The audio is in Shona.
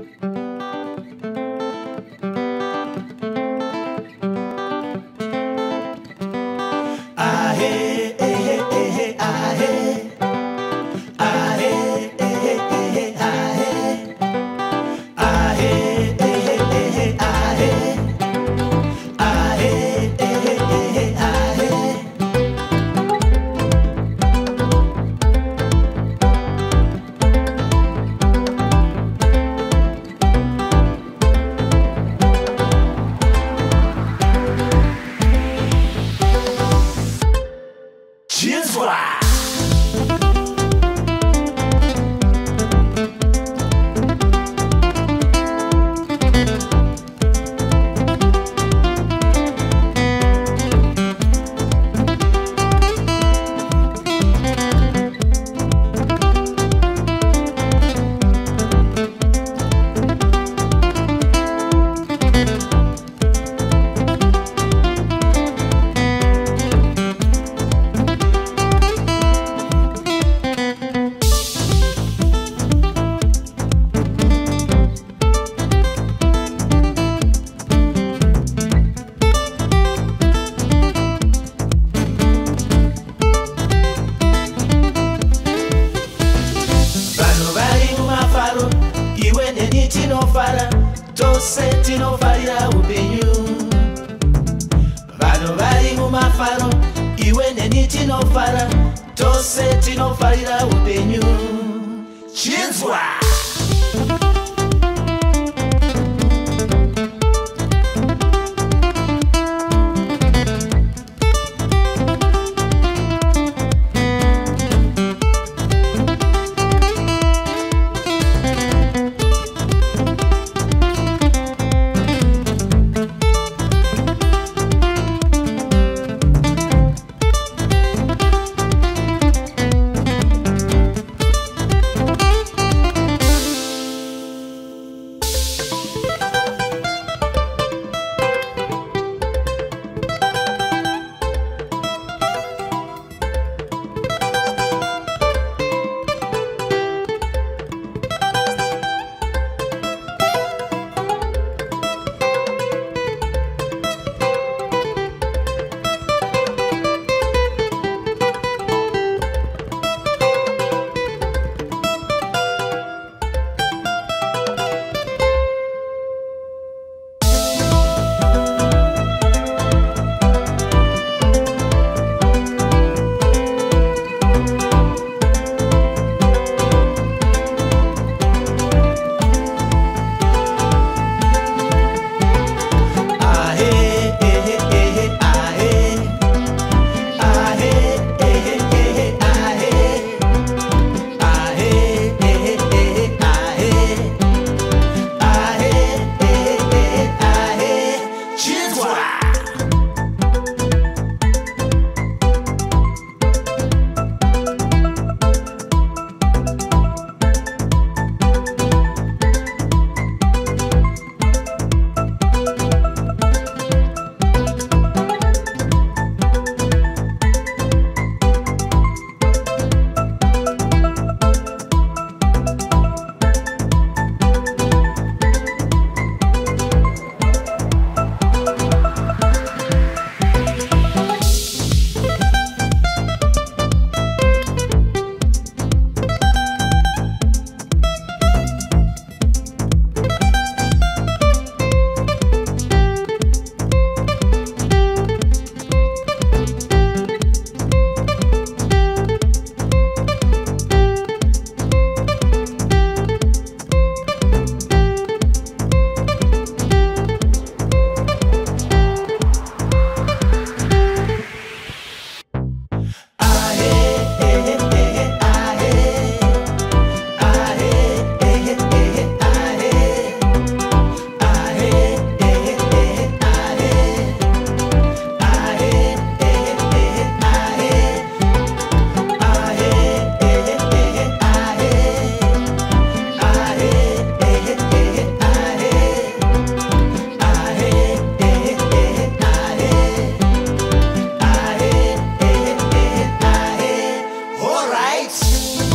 Thank you. tinofara tose tinofarira upenyu vanhu vari mumafaro iwe neni tinofara tose tinofarira upenyu chinzwa you